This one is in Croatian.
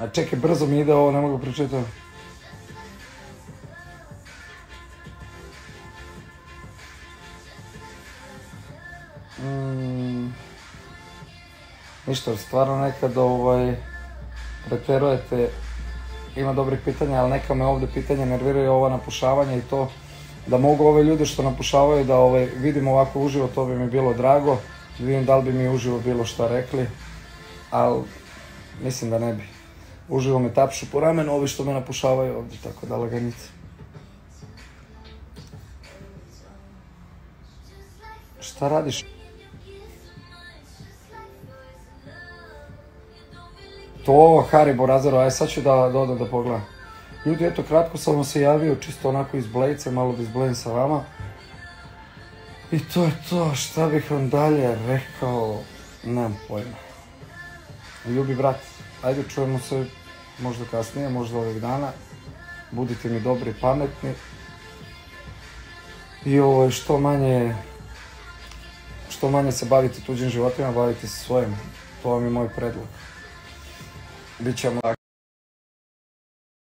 A čekaj, brzo mi ide ovo, ne mogu pročitati. Mm, ništa, stvarno nekad ovaj, pretjerujete, ima dobrih pitanja, ali neka me ovdje pitanja nerviraju ova napušavanja i to da mogu ove ljude što napušavaju da ovaj, vidim ovako uživo, to bi mi bilo drago. Vidim da li bi mi uživo bilo šta rekli, ali mislim da ne bi. Uživo me tapšu po ramenu, ovi što me napušavaju ovdje, tako da laganice. Šta radiš? To, Haribo Razaro, aj sad ću da dodam da pogledam. Ljudi, eto, kratko sam vam se javio, čisto onako iz Blejce, malo da izblejim sa vama. I to je to, šta bih vam dalje rekao, nemam pojma. Ljubi brat, ajde čujemo se možda kasnije, možda ovih dana. Budite mi dobri pametni. I ovo što manje, što manje se bavite tuđim životima, bavite se svojim. To vam je moj predlog. Biće vam lako.